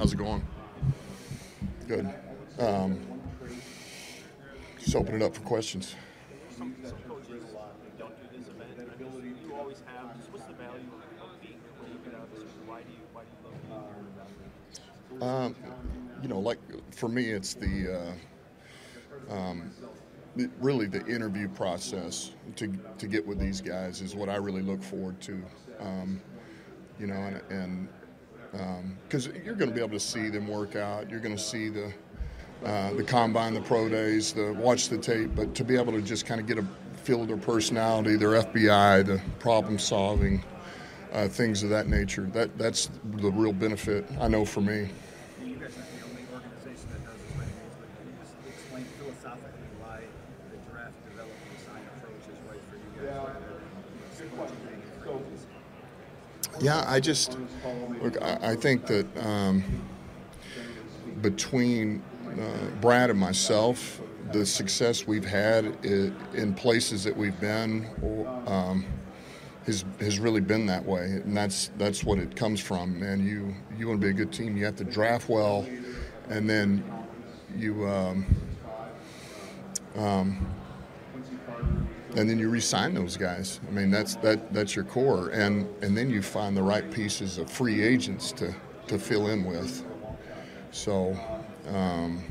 How's it going? Good. Um, just open it up for questions. Some, some coaches don't do this event. I mean, you always have. Just what's the value of being? What you get out of this? Why do you why do you love being here? Um, you know, like for me, it's the uh, um, really the interview process to to get with these guys is what I really look forward to. Um, you know, and and because you're going to be able to see them work out, you're going to see the uh, the combine, the pro days, the watch the tape, but to be able to just kind of get a feel of their personality, their FBI, the problem solving, uh, things of that nature. That that's the real benefit I know for me. You guys aren't the only organization that does this many games, but can you just explain philosophically why the draft development design approach is right for you guys rather than you know, splurging big in free agency? Yeah, I just look. I, think that um, between uh, Brad and myself, the success we've had in places that we've been um, has has really been that way, and that's that's what it comes from. And you you want to be a good team, you have to draft well, and then you. Um, Um, and then you re-sign those guys. I mean, that's that that's your core, and and then you find the right pieces of free agents to to fill in with. So, um,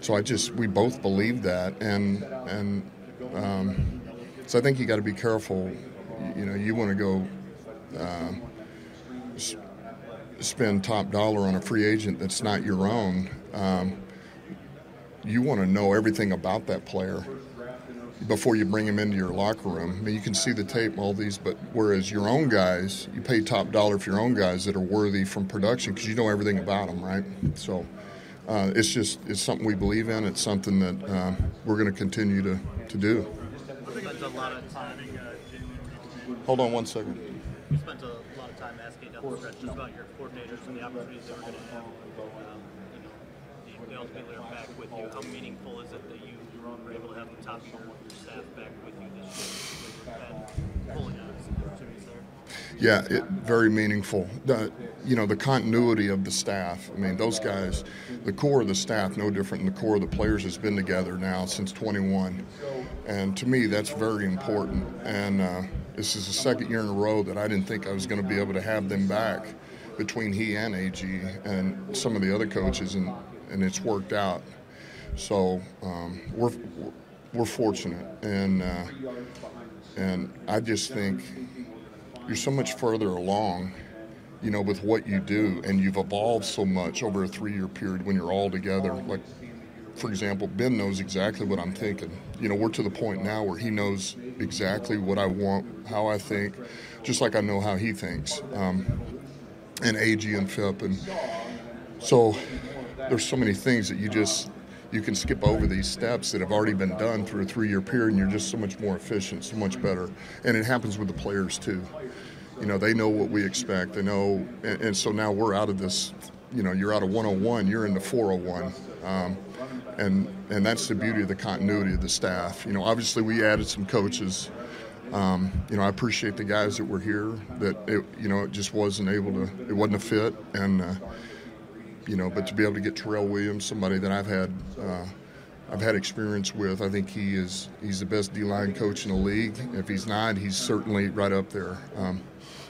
so I just we both believe that, and and um, so I think you got to be careful. You know, you want to go. Uh, spend top dollar on a free agent that's not your own. Um, you want to know everything about that player before you bring them into your locker room. I mean, you can see the tape, all these, but whereas your own guys, you pay top dollar for your own guys that are worthy from production because you know everything about them, right? So uh, it's just it's something we believe in. It's something that uh, we're going to continue to to do. Hold on one second. We spent a lot of time asking down the just about your coordinators and the opportunities they were going to have. Um, you know, they ultimately back with you. How meaningful is it that you were able to have the top your staff back with you this year? Pulling out some opportunities there. Yeah, it, very meaningful. The, you know, the continuity of the staff. I mean, those guys, the core of the staff, no different than the core of the players, has been together now since 21. And to me, that's very important. And uh, this is the second year in a row that I didn't think I was going to be able to have them back between he and AG and some of the other coaches, and, and it's worked out. So um, we're, we're fortunate. And, uh, and I just think you're so much further along, you know, with what you do, and you've evolved so much over a three-year period when you're all together. Like, for example, Ben knows exactly what I'm thinking. You know, we're to the point now where he knows exactly what I want, how I think, just like I know how he thinks. Um, and AG and Fipp, and so there's so many things that you just you can skip over these steps that have already been done through a three-year period, and you're just so much more efficient, so much better. And it happens with the players too. You know, they know what we expect. They know, and, and so now we're out of this. You know, you're out of 101, you're into 401. Um, and and that's the beauty of the continuity of the staff. You know, obviously we added some coaches. Um, you know, I appreciate the guys that were here. That it, you know, it just wasn't able to. It wasn't a fit, and uh, you know, but to be able to get Terrell Williams, somebody that I've had. Uh, I've had experience with. I think he is he's the best D line coach in the league. If he's not, he's certainly right up there. Um,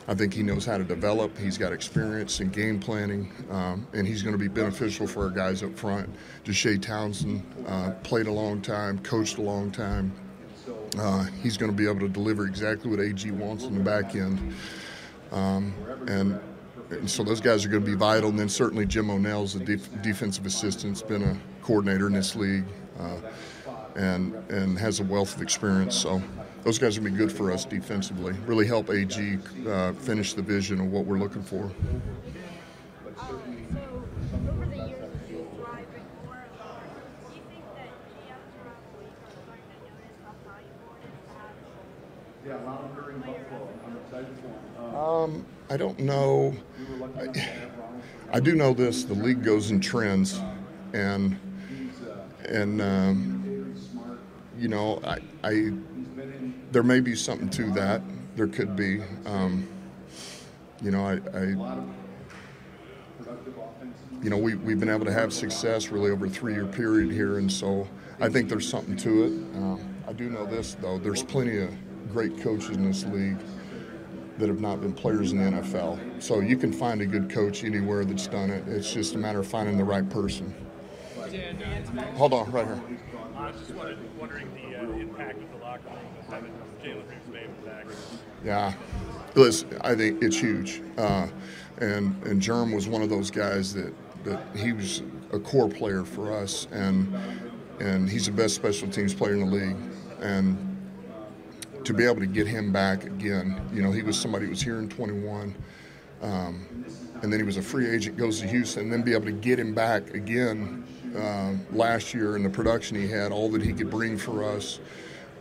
I think he knows how to develop. He's got experience in game planning, um, and he's going to be beneficial for our guys up front. Deshea Townsend uh, played a long time, coached a long time. Uh, he's going to be able to deliver exactly what AG wants in the back end. Um, and, and so those guys are going to be vital. And then certainly Jim O'Neil's a def- defensive assistant, has been a coordinator in this league, uh, and and has a wealth of experience. So those guys are going to be good for us defensively. Really help AG uh, finish the vision of what we're looking for. Um, so over the years of you driving more and more, do you think that GMs around the league are starting to notice how valuable it is to have Um, I don't know. I, do know this: the league goes in trends, and and um, you know, I, I there may be something to that. There could be. Um, you know, I, I you know, we, we've been able to have success really over a three year period here. And so I think there's something to it. Um, I do know this, though. There's plenty of great coaches in this league that have not been players in the NFL. So you can find a good coach anywhere that's done it. It's just a matter of finding the right person. Hold on, right here. I was just wondering, wondering the uh, impact of the locker room of having Jalen Reeves back. Yeah, listen, I think it's huge. Uh, and and Germ was one of those guys that that he was a core player for us, and and he's the best special teams player in the league. And to be able to get him back again, you know, he was somebody who was here in 21. Um, and then he was a free agent, goes to Houston, and then be able to get him back again uh, last year and the production he had, all that he could bring for us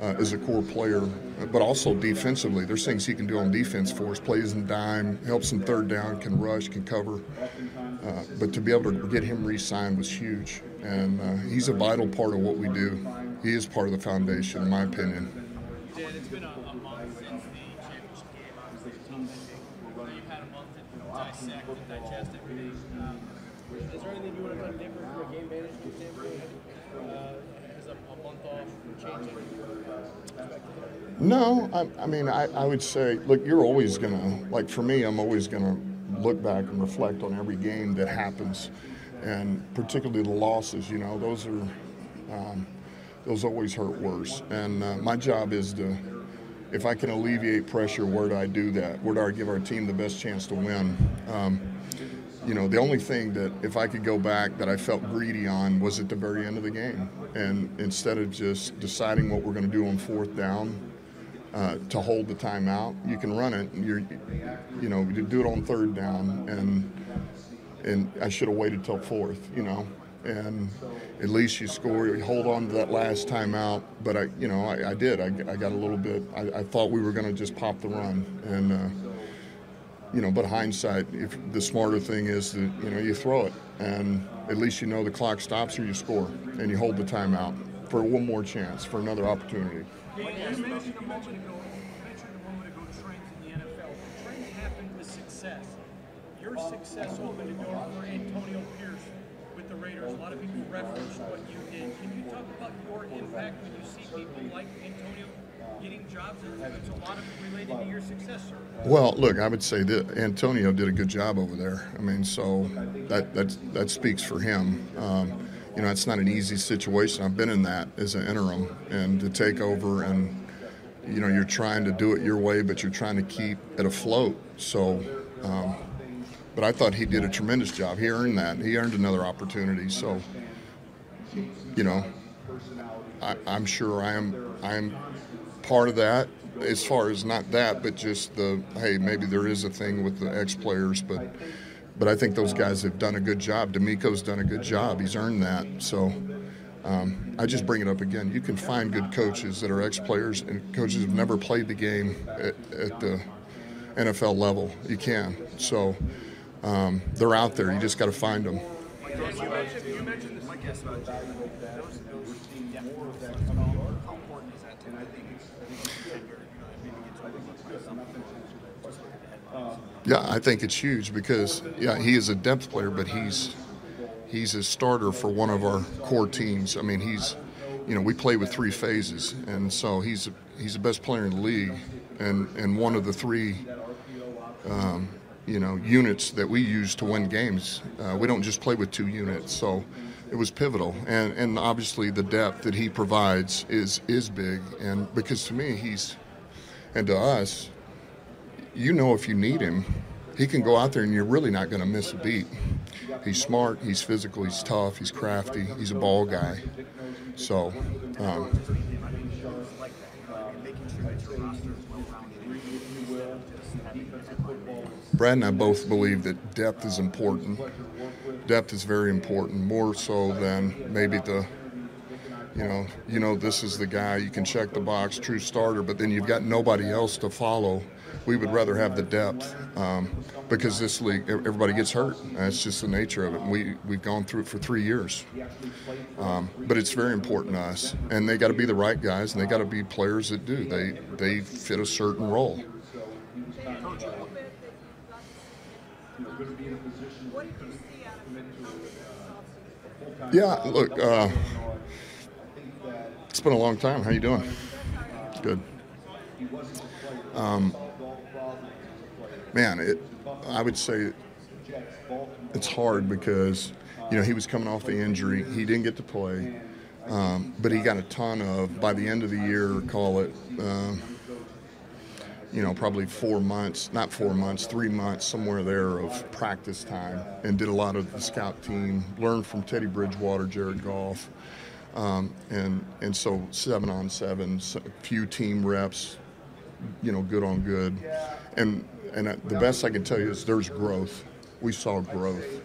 uh, as a core player, but also defensively. There's things he can do on defense for us. Plays in dime, helps in third down, can rush, can cover. Uh, but to be able to get him re-signed was huge, and uh, he's a vital part of what we do. He is part of the foundation, in my opinion. Dan, it's been a, a month since the championship game. Obviously, the you've had a month to dissect and digest everything. Um, is there anything you would have done different from a game management standpoint? Uh? No, I, I mean, I, I would say, look, you're always going to, like for me, I'm always going to look back and reflect on every game that happens, and particularly the losses, you know, those are, um, those always hurt worse. And uh, my job is to, if I can alleviate pressure, where do I do that? Where do I give our team the best chance to win? Um, you know, the only thing that if I could go back that I felt greedy on was at the very end of the game. And instead of just deciding what we're going to do on fourth down uh, to hold the timeout, you can run it. You're, you know, you do it on third down, and and I should have waited till fourth. You know, and at least you score. You hold on to that last timeout. But I, you know, I, I did. I, I got a little bit. I, I thought we were going to just pop the run, and. Uh, you know, but hindsight, if the smarter thing is that you know you throw it, and at least you know the clock stops or you score, and you hold the timeout for one more chance, for another opportunity. Your success opened the door for Antonio Pierce with the Raiders. A lot of people reference what you did. Can you talk about your impact when you see people like Antonio getting jobs? It's a lot of related to your success, sir. Well, look, I would say that Antonio did a good job over there. I mean, so that that that speaks for him. Um, you know, it's not an easy situation. I've been in that as an interim, and to take over and you know you're trying to do it your way, but you're trying to keep it afloat. So, um, but I thought he did a tremendous job. He earned that. He earned another opportunity. So, you know, I, I'm sure I am. I am part of that as far as not that, but just the hey, maybe there is a thing with the ex players, but but I think those guys have done a good job. DeMeco's done a good job. He's earned that. So um, I just bring it up again. You can find good coaches that are ex players and coaches who've never played the game at, at the NFL level. You can. So um, they're out there. You just got to find them. Yeah, I think it's huge because yeah, he is a depth player, but he's he's a starter for one of our core teams. I mean, he's you know we play with three phases, and so he's he's the best player in the league, and and one of the three. Um, you know, units that we use to win games. Uh, we don't just play with two units, so it was pivotal. And and obviously the depth that he provides is is big. And because to me, he's and to us, you know if you need him, he can go out there and you're really not going to miss a beat. He's smart, he's physical, he's tough, he's crafty, he's a ball guy. So, um, Brad and I both believe that depth is important. Depth is very important, more so than maybe the you know, you know, this is the guy you can check the box, true starter, but then you've got nobody else to follow. We would rather have the depth um, because this league, everybody gets hurt. That's just the nature of it. We we've gone through it for three years, um, but it's very important to us. And they got to be the right guys, and they got to be players that do. They they fit a certain role. Yeah, look, uh, it's been a long time. How you doing? Good. Um, man, it. I would say it's hard because you know he was coming off the injury. He didn't get to play, um, but he got a ton of by the end of the year. Call it. Uh, you know, probably four months, not four months, three months, somewhere there of practice time, and did a lot of the scout team, learned from Teddy Bridgewater, Jared Goff, um, and and so seven on seven, a few team reps, you know, good on good, and and the best I can tell you is there's growth. We saw growth,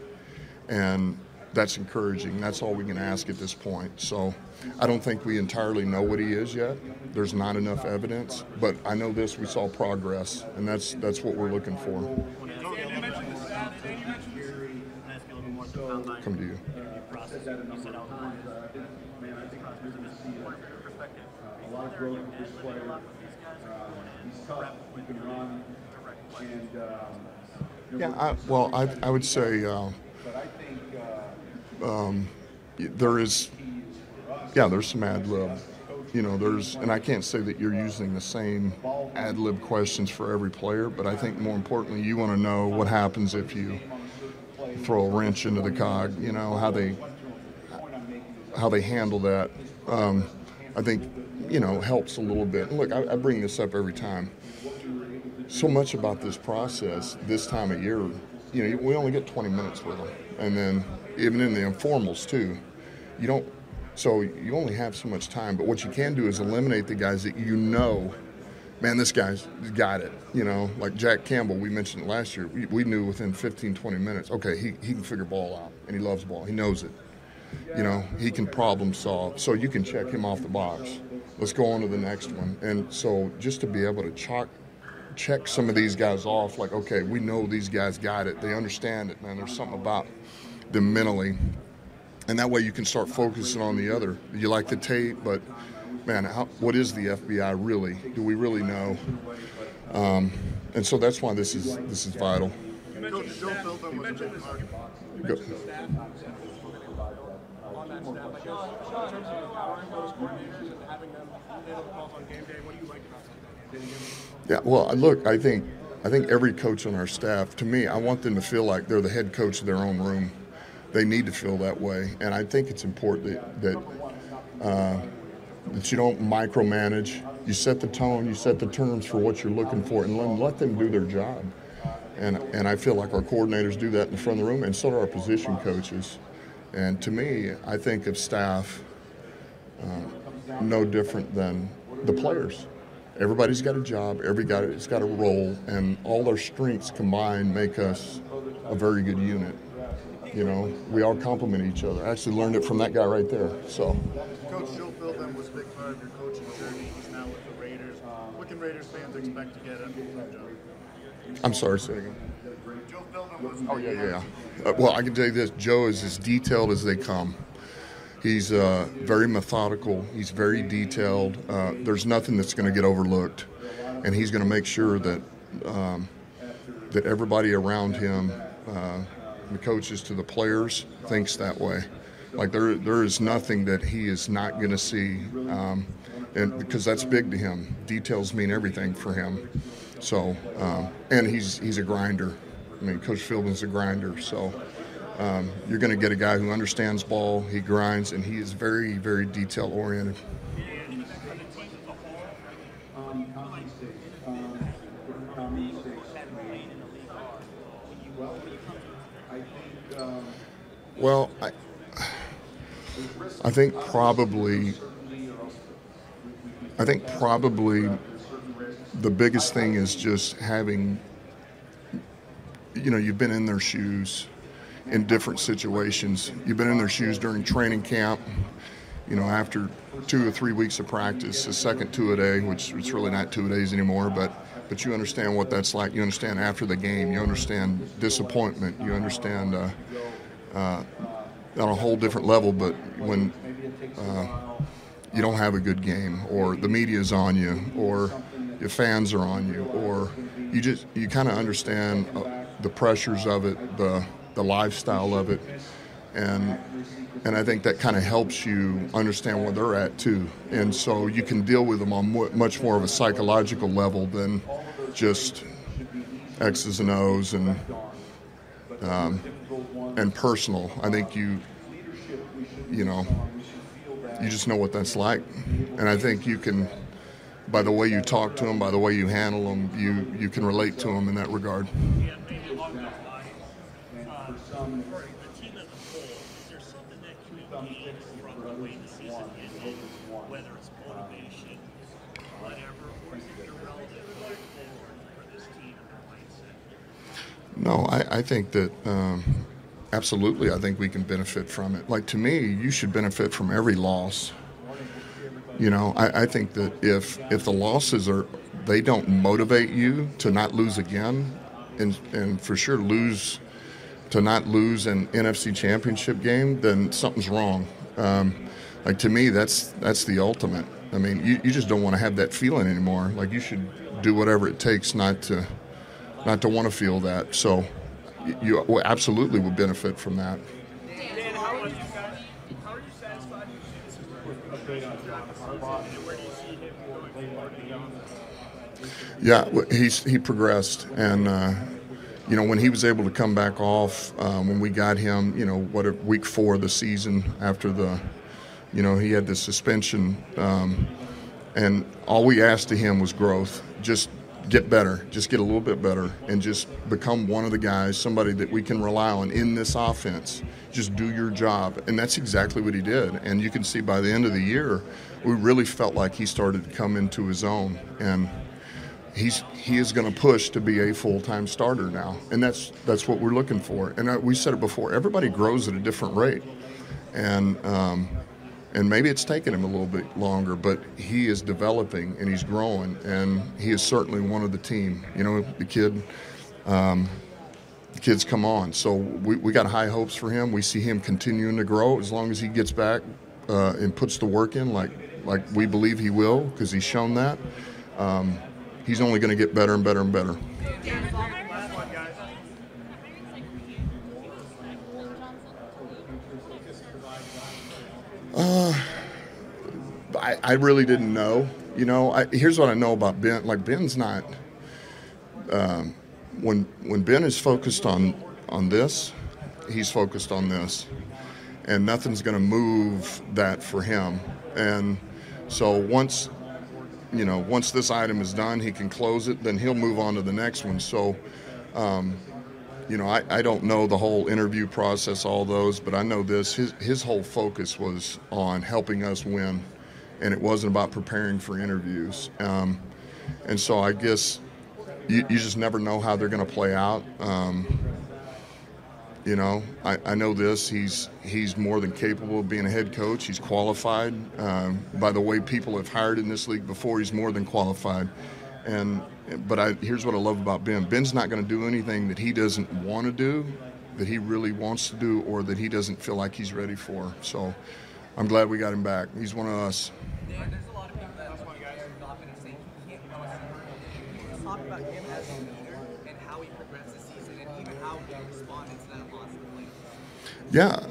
and that's encouraging. That's all we can ask at this point. So I don't think we entirely know what he is yet. There's not enough evidence, but I know this. We saw progress, and that's that's what we're looking for. Come to you. a lot of growth this player. Uh, he's tough, he can run, and um, Yeah, I, well, I, I would say uh, but I think uh, um, there is, yeah, there's some ad lib. You know, there's, and I can't say that you're using the same ad lib questions for every player, but I think more importantly, you want to know what happens if you throw a wrench into the cog. You know how they how they handle that. Um, I think you know helps a little bit. And look, I, I bring this up every time. So much about this process this time of year, you know, we only get 20 minutes with them, and then even in the informals too, you don't. So you only have so much time. But what you can do is eliminate the guys that you know. Man, this guy's got it. You know, like Jack Campbell, we mentioned it last year. We, we knew within 15, 20 minutes, okay, he, he can figure ball out, and he loves ball. He knows it. You know, he can problem solve. So you can check him off the box. Let's go on to the next one. And so just to be able to chalk, check some of these guys off, like, okay, we know these guys got it. They understand it, man. There's something about them mentally. And that way you can start focusing on the other. You like the tape, but man, how, what is the FBI really? Do we really know? Um, and so that's why this is this is vital. You mentioned the staff. You mentioned this. You mentioned the staff. On that staff, in terms of empowering those coordinators and having them make the calls on game day, what do you like about? Yeah, well, look, I think I think every coach on our staff, to me, I want them to feel like they're the head coach of their own room. They need to feel that way, and I think it's important that that, uh, that you don't micromanage. You set the tone, you set the terms for what you're looking for, and let, let them do their job. And and I feel like our coordinators do that in the front of the room, and so do our position coaches. And to me, I think of staff uh, no different than the players. Everybody's got a job, every guy's got a role, and all their strengths combined make us a very good unit. You know, we all complement each other. I actually learned it from that guy right there. So, Coach Joe Philbin was a big part of your coaching journey. He's now with the Raiders. What can Raiders fans expect to get Joe? I'm sorry, say again. Joe Philbin was Oh yeah, yeah. yeah. Uh, well, I can tell you this: Joe is as detailed as they come. He's uh, very methodical. He's very detailed. Uh, there's nothing that's going to get overlooked, and he's going to make sure that um, that everybody around him, uh, the coaches to the players, thinks that way. Like there, there is nothing that he is not going to see, um, and because that's big to him. Details mean everything for him. So, um, and he's he's a grinder. I mean, Coach Philbin's a grinder. So, um, you're going to get a guy who understands ball, he grinds, and he is very, very detail oriented. Well, I, I think probably, I think probably the biggest thing is just having, you know, you've been in their shoes in different situations. You've been in their shoes during training camp, you know, after two or three weeks of practice, a second two a day, which it's really not two days anymore, but but you understand what that's like. You understand after the game. You understand disappointment. You understand uh, uh, on a whole different level. But when uh, you don't have a good game, or the media's on you, or your fans are on you, or you just you kind of understand uh, the pressures of it, the the lifestyle of it, and and I think that kind of helps you understand where they're at too, and so you can deal with them on much more of a psychological level than just X's and O's and um, and personal. I think you you know you just know what that's like, and I think you can by the way you talk to them, by the way you handle them, you you can relate to them in that regard. Whether it's motivation, whatever, or is it for this team? No, I, I think that um, absolutely. I think we can benefit from it. Like to me, you should benefit from every loss. You know, I, I think that if if the losses are they don't motivate you to not lose again, and and for sure lose to not lose an NFC Championship game, then something's wrong. Um, like to me, that's that's the ultimate. I mean, you, you just don't want to have that feeling anymore. Like you should do whatever it takes not to not to want to feel that. So you absolutely would benefit from that. Yeah, he's he progressed, and uh, you know when he was able to come back off um, when we got him, you know what a week four of the season after the, you know he had the suspension, um, and all we asked of him was growth. Just get better, just get a little bit better, and just become one of the guys, somebody that we can rely on in this offense. Just do your job, and that's exactly what he did. And you can see by the end of the year, we really felt like he started to come into his own and he's he is going to push to be a full-time starter now, and that's that's what we're looking for. And I, we said it before: everybody grows at a different rate, and um, and maybe it's taken him a little bit longer, but he is developing and he's growing, and he is certainly one of the team. You know, the kid. Um, the kids come on, so we, we got high hopes for him. We see him continuing to grow as long as he gets back uh, and puts the work in, like like we believe he will, because he's shown that. Um, he's only going to get better and better and better. Guys. I, I really didn't know. You know, I, here's what I know about Ben. Like Ben's not. Um, when when Ben is focused on on this, he's focused on this, and nothing's going to move that for him. And so once, you know, once this item is done, he can close it. Then he'll move on to the next one. So. Um, you know, I, I don't know the whole interview process, all those, but I know this. His, his whole focus was on helping us win, and it wasn't about preparing for interviews. Um, and so I guess you, you just never know how they're going to play out. Um, you know, I, I know this. He's he's more than capable of being a head coach. He's qualified. Um, by the way, people have hired in this league before. He's more than qualified. And but I, here's what I love about Ben. Ben's not going to do anything that he doesn't want to do, that he really wants to do, or that he doesn't feel like he's ready for. So I'm glad we got him back. He's one of us. Dan, there's a lot of people that are not going to say he can't go Can you talk about him as a leader and how he progressed this season and even how he responded to that loss in the playoffs? Yeah,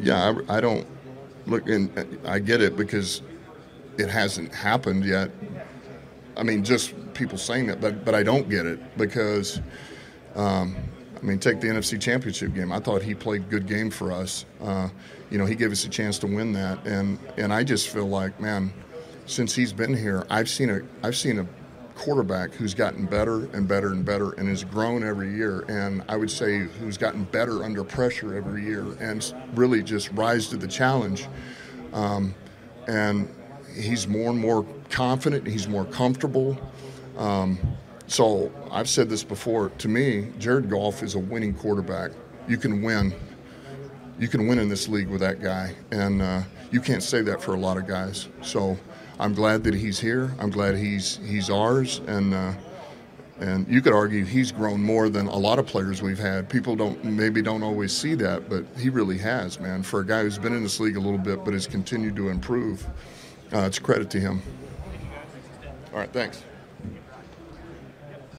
yeah. I, I don't look, and I get it because it hasn't happened yet. I mean, just people saying that, but but I don't get it because, um, I mean, take the NFC Championship game. I thought he played good game for us. Uh, you know, he gave us a chance to win that, and and I just feel like, man, since he's been here, I've seen a I've seen a quarterback who's gotten better and better and better and has grown every year and I would say who's gotten better under pressure every year and really just rise to the challenge. Um, and he's more and more confident he's more comfortable. Um, so I've said this before to me Jared Goff is a winning quarterback. You can win. You can win in this league with that guy and uh, you can't say that for a lot of guys. So I'm glad that he's here. I'm glad he's he's ours, and uh, and you could argue he's grown more than a lot of players we've had. People don't maybe don't always see that, but he really has, man. For a guy who's been in this league a little bit but has continued to improve, uh, it's credit to him. All right, thanks.